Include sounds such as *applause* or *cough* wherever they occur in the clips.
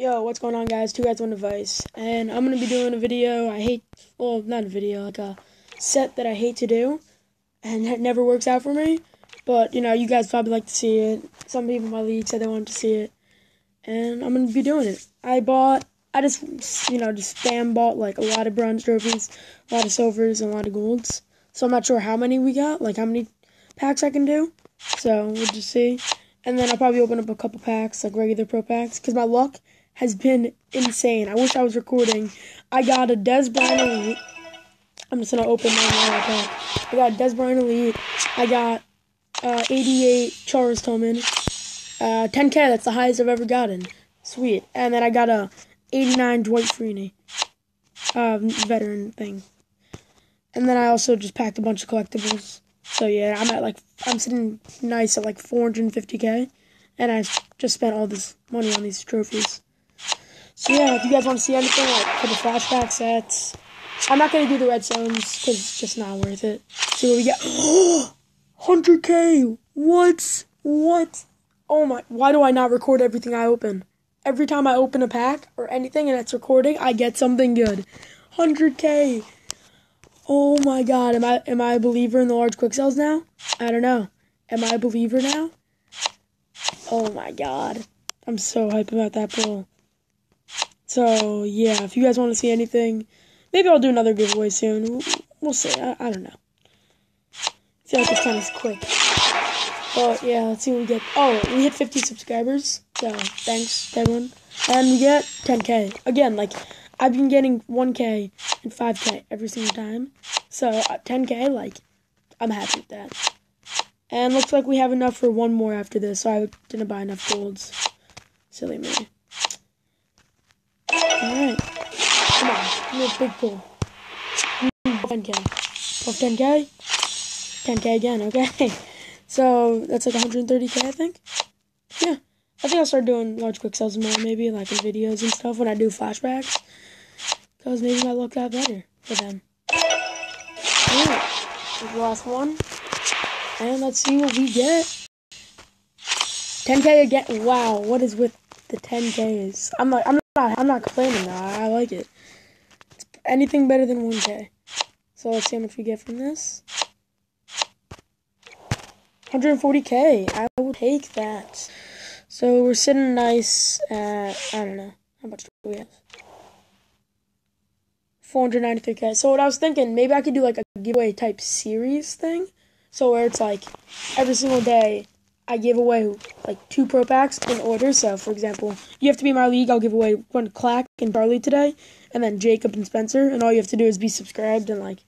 Yo, what's going on, guys? Two guys, one device, and I'm gonna be doing a video. I hate, well, not a video, like a set that I hate to do, and it never works out for me. But you know, you guys probably like to see it. Some people in my league said they wanted to see it, and I'm gonna be doing it. I bought, I just, you know, just spam bought like a lot of bronze trophies, a lot of silvers, and a lot of golds. So I'm not sure how many we got, like how many packs I can do. So we'll just see. And then I'll probably open up a couple packs, like regular pro packs, because my luck has been insane. I wish I was recording. I got a Dez Bryant Elite. I'm just gonna open my pack. I got Dez Bryant Elite. I got uh, 88 Charles Tillman. Uh, 10K. That's the highest I've ever gotten. Sweet. And then I got a 89 Dwight Freeney. Uh, veteran thing. And then I also just packed a bunch of collectibles. So yeah, I'm at like I'm sitting nice at like 450k, and I just spent all this money on these trophies. So yeah, if you guys want to see anything like for the flashback sets, I'm not gonna do the red zones because it's just not worth it. See what we get. *gasps* 100k. What? What? Oh my! Why do I not record everything I open? Every time I open a pack or anything and it's recording, I get something good. 100k. Oh my god, am I am I a believer in the large quick sells now? I don't know. Am I a believer now? Oh my god. I'm so hyped about that pull. So yeah, if you guys want to see anything, maybe I'll do another giveaway soon. We'll see. I, I don't know. I feel like it's kind of quick. But yeah, let's see what we get. Oh, we hit 50 subscribers. So thanks everyone. And we get 10k. Again, like I've been getting 1k and 5k every single time. So uh, 10k, like I'm happy with that. And looks like we have enough for one more after this. So I didn't buy enough golds. Silly me. Alright. Come on. A big pull. 10k. Puff 10k. 10k again, okay. *laughs* So that's like 130k, I think. Yeah. I think I'll start doing large quick sells more, maybe, like in videos and stuff when I do flashbacks. Because maybe my luck got better for them. Alright. The last one. And let's see what we get. 10k again. Wow, what is with the 10ks? I'm like, I'm I'm not complaining though. I, like it. It's anything better than 1k. So let's see how much we get from this. 140k. I will take that. So we're sitting nice at, I don't know, how much do we have? 493k. So what I was thinking, maybe I could do like a giveaway type series thing. So where it's like every single day I give away like two pro packs in order. So for example, you have to be in my league. I'll give away one Clack and Barley today, and then Jacob and Spencer. And all you have to do is be subscribed and like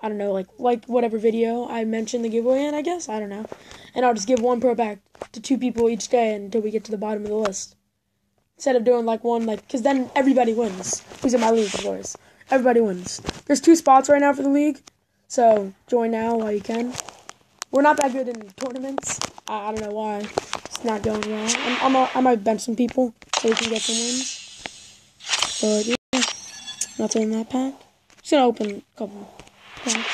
I don't know, like like whatever video I mentioned the giveaway in. I guess I don't know. And I'll just give one pro pack to two people each day until we get to the bottom of the list. Instead of doing like one like, because then everybody wins. Who's in my league, of course. Everybody wins. There's two spots right now for the league, so join now while you can. We're not that good in tournaments. I, I don't know why. It's not going well. I'm, I'm a, I might bench some people so we can get some wins. But yeah, not in that pack. Just gonna open a couple packs.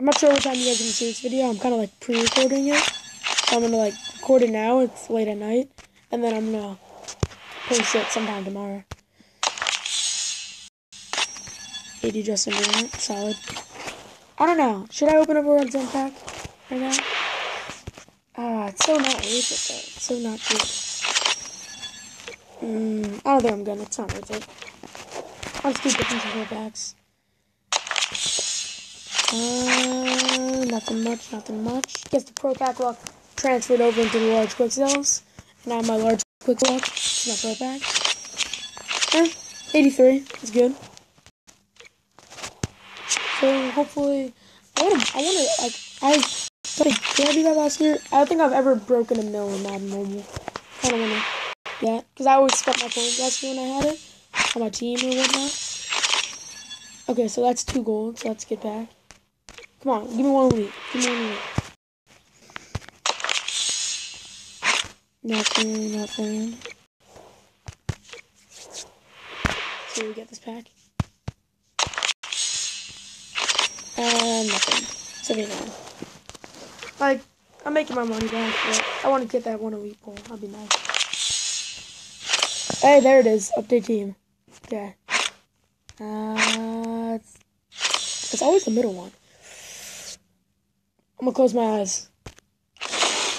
I'm not sure what time you guys are gonna see this video. I'm kind of like pre-recording it. So I'm gonna like record it now. It's late at night, and then I'm gonna post it sometime tomorrow. 80 Justin Vernon, solid. I don't know. Should I open up a red zone pack right now? It's so not worth it though. It's so not good. Mm, don't think I'm gonna. It's not worth it. I'll just keep some more packs. Uh, nothing much, nothing much. Guess the pro pack luck transferred over into the large quick sells. Now my large quick luck is my pro pack. Eh, 83. That's good. So hopefully, I want to. I want to like. I did I do that last year? I don't think I've ever broken a mill in Madden Mobile. don't want to. Yeah, because I always spent my points last year when I had it on my team or whatnot. Okay, so that's two gold. So let's get back. Come on, give me one elite. Give me one elite. Nothing, nothing. So we get this pack. And nothing. 79. Like, I'm making my money back, but I want to get that one elite pull. That'd be nice. Hey, there it is. Update team. Okay. Uh, it's, it's always the middle one. I'm gonna close my eyes.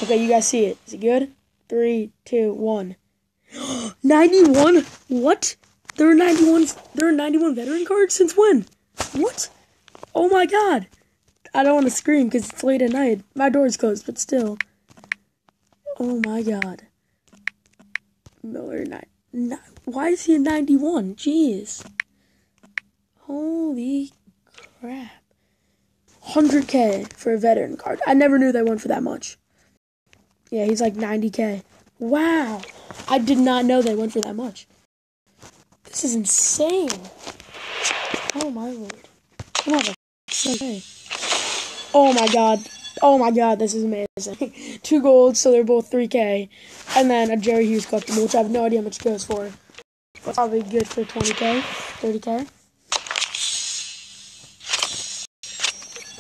Okay, you guys see it. Is it good? Three, two, one. *gasps* 91? What? There are 91 there are 91 veteran cards since when? What? Oh my god. I don't want to scream because it's late at night. My door's closed, but still. Oh my god. Miller, ni- why is he a 91? Jeez. Holy crap. 100k for a veteran card. I never knew they went for that much. Yeah, he's like 90k. Wow. I did not know they went for that much. This is insane. Oh my lord. Come on, okay. Oh my god. Oh my god, this is amazing. *laughs* Two golds, so they're both 3k. And then a Jerry Hughes collectible, which I have no idea how much it goes for. But probably good for 20k, 30k.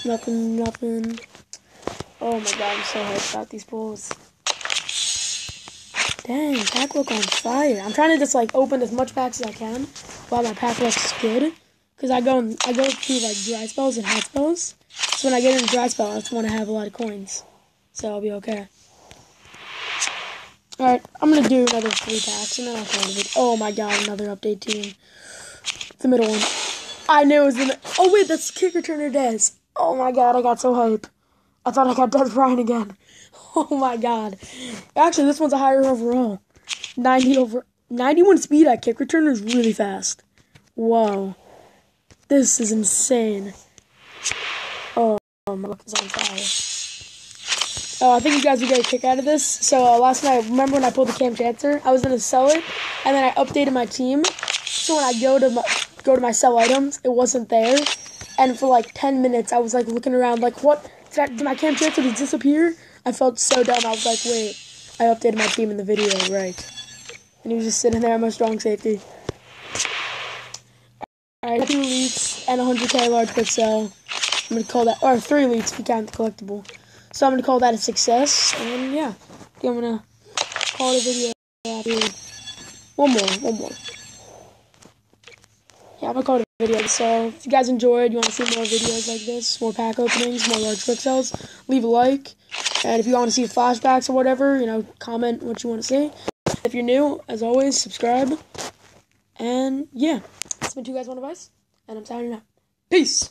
Nothing, nothing. Oh my god, I'm so hyped about these pulls. Dang, pack look on fire. I'm trying to just like open as much packs as I can while my pack looks good. Cause I go I go through like dry spells and hot spells. When I get in a dry spell, I just want to have a lot of coins. So I'll be okay. Alright, I'm gonna do another three packs and then I'll call it. Oh my god, another update team. The middle one. I knew it was the. Oh wait, that's kick returner Dez. Oh my god, I got so hype. I thought I got Dez Bryant again. *laughs* Oh my god. Actually, this one's a higher overall. 90 over 91 speed at kick returner is really fast. Whoa. This is insane. Oh, my on fire. Oh, I think you guys will get a kick out of this. So uh, last night, remember when I pulled the Kam Chancellor? I was gonna cellar, and then I updated my team. So when I go to my, go to my sell items, it wasn't there. And for like 10 minutes, I was like looking around, like, what? Did, I, did my Kam Chancellor disappear? I felt so dumb. I was like, wait, I updated my team in the video, right? And he was just sitting there at my strong safety. Alright, two elites and 100k large quick sell. I'm gonna call that, or three leads if you count the collectible. So I'm gonna call that a success, and yeah, I think I'm gonna call it a video. One more, one more. Yeah, I'm gonna call it a video. So if you guys enjoyed, you want to see more videos like this, more pack openings, more large quick sales, leave a like. And if you want to see flashbacks or whatever, you know, comment what you want to see. If you're new, as always, subscribe. And yeah. It's been Two Guys One Device, and I'm signing out. Peace!